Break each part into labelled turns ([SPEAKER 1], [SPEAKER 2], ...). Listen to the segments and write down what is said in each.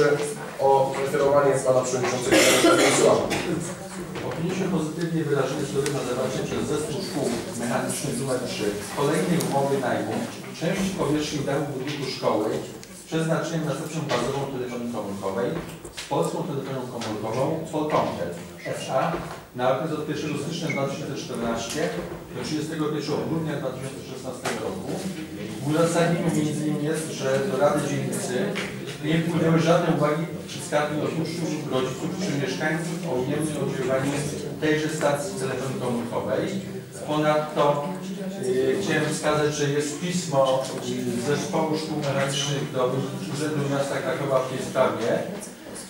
[SPEAKER 1] Proszę o referowanie pana przewodniczącego.
[SPEAKER 2] Opinię pozytywnie wyrażone zgody na zawarcie przez zespół szkół mechanicznych numer 3 kolejnej umowy najmu części powierzchni dachu budynku szkoły z przeznaczeniem na stację bazową telefonii komórkowej z polską telefonią komórkową Polkomtel SA na okres od 1 stycznia 2014 do 31 grudnia 2016 roku. Między innymi jest, że do Rady Dzielnicy nie wpłynęły żadne uwagi czy skargi uczniów, rodziców czy mieszkańców o ujemnym oddziaływaniu tejże stacji telefonii komórkowej. Ponadto y, chciałem wskazać, że jest pismo y, Zespołu Szkół Mechanicznych do Urzędu Miasta Krakowa w tej sprawie.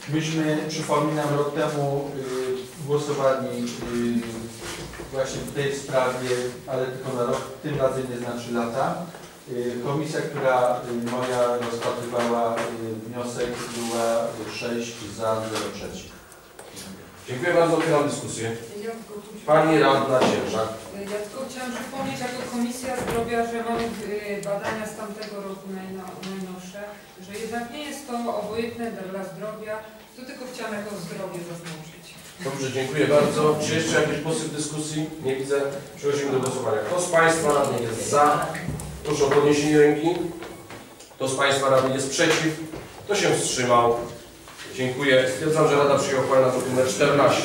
[SPEAKER 2] Myśmy, przypominam, rok temu y, głosowali y, właśnie w tej sprawie, ale tylko na rok, tym razem nie znaczy lata. Y, Komisja, która y, moja rozpatrywała y, wniosek była 6 za 0 przeciw.
[SPEAKER 1] Dziękuję bardzo, otwieram dyskusję.
[SPEAKER 3] Ja tylko, tu-
[SPEAKER 1] Pani Radna Ciężak.
[SPEAKER 3] ja tylko chciałam przypomnieć jako Komisja Zdrowia, że mamy y, badania z tamtego roku najno- najnowsze, że jednak nie jest to obojętne dla zdrowia, to tylko chciałam jako zdrowie zaznaczyć.
[SPEAKER 1] Dobrze, dziękuję bardzo. Czy jeszcze jakiś posyp dyskusji? Nie widzę. Przechodzimy do głosowania. Kto z Państwa radnych jest za? Proszę o podniesienie ręki. Kto z Państwa radnych jest przeciw? Kto się wstrzymał? Dziękuję. Stwierdzam, że Rada przyjęła uchwałę na druk nr 14.